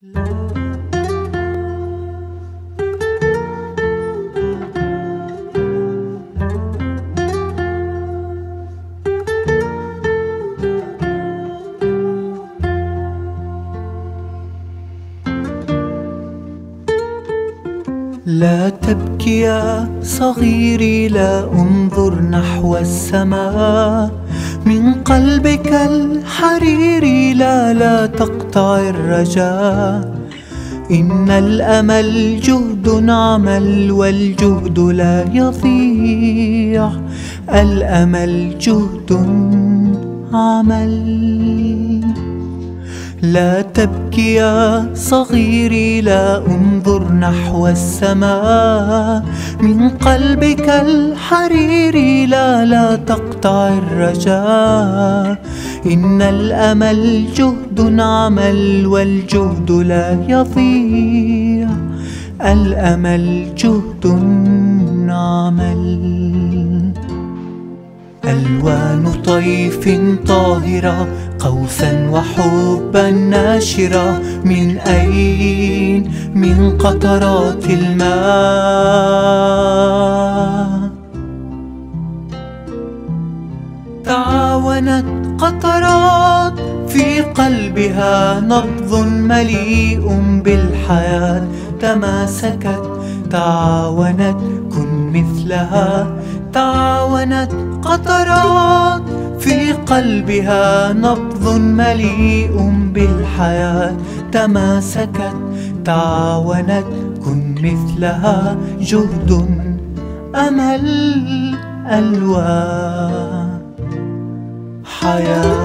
لا تبكي يا صغيري لا أنظر نحو السماء. من قلبك الحريري لا لا تقطع الرجاء. إن الأمل جهد عمل والجهد لا يضيع. الأمل جهد عمل. لا تبكي يا صغيري لا انظر نحو السماء من قلبك الحريري لا لا تقطع الرجاء. إن الأمل جهد عمل والجهد لا يضيع. الأمل جهد عمل. ألوان طيف طاهرة قوسا وحبا ناشرة. من أين؟ من قطرات الماء. تعاونت قطرات في قلبها نبض مليء بالحياة. تماسكت تعاونت كن مثلها تعاونت قطرات في قلبها نبض مليء بالحياة تماسكت تعاونت كن مثلها جهد أمل ألوان حياة